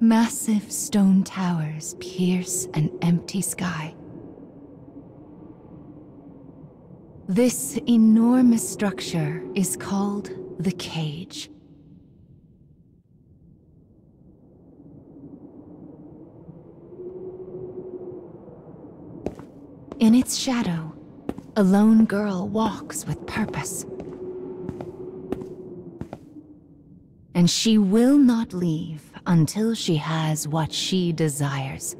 Massive stone towers pierce an empty sky. This enormous structure is called the Cage. In its shadow, a lone girl walks with purpose. And she will not leave until she has what she desires.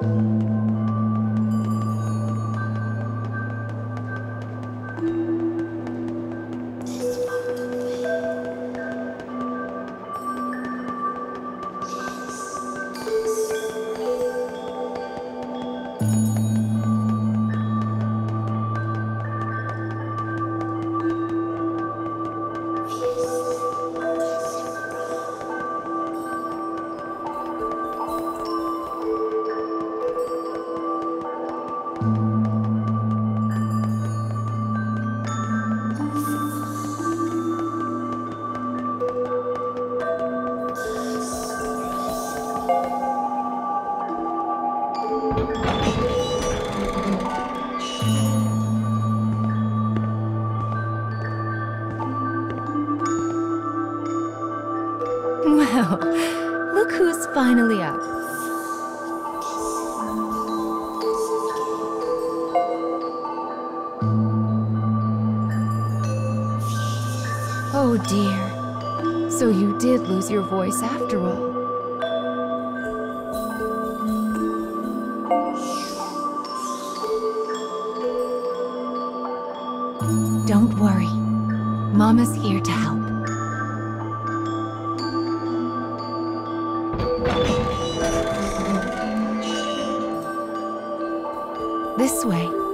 Well, finally up. Oh dear. So you did lose your voice after all. This way.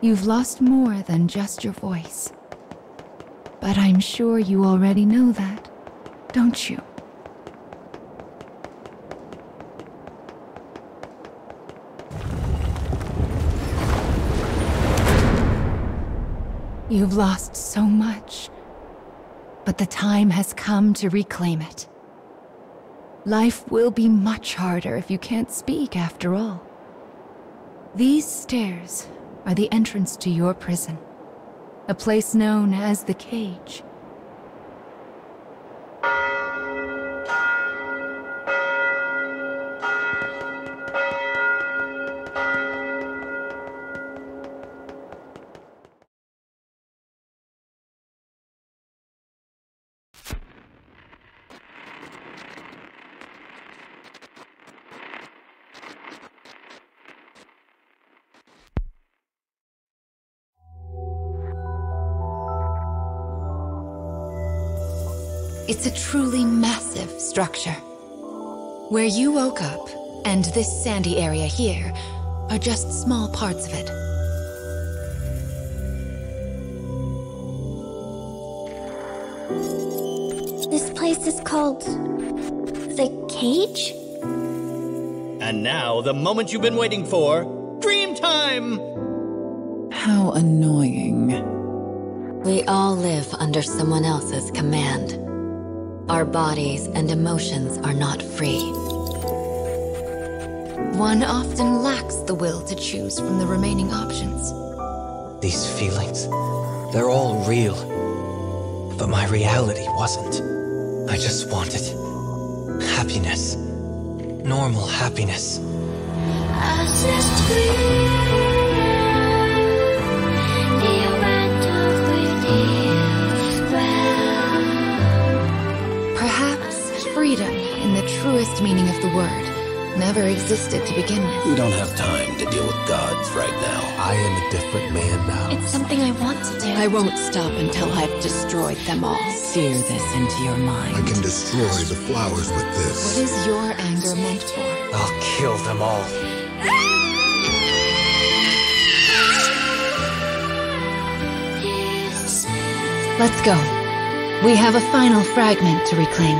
You've lost more than just your voice. But I'm sure you already know that, don't you? You've lost so much, but the time has come to reclaim it. Life will be much harder if you can't speak after all. These stairs are the entrance to your prison, a place known as the Cage. It's a truly massive structure. Where you woke up, and this sandy area here, are just small parts of it. This place is called... The Cage? And now, the moment you've been waiting for dream time! How annoying. We all live under someone else's command. Our bodies and emotions are not free. One often lacks the will to choose from the remaining options. These feelings, they're all real. But my reality wasn't. I just wanted happiness. Normal happiness. Of the word, never existed to begin with. We don't have time to deal with gods right now. I am a different man now. It's something I want to do. I won't stop until I've destroyed them all. Sear this into your mind. I can destroy the flowers with this. What is your anger meant for? I'll kill them all. Let's go. We have a final fragment to reclaim.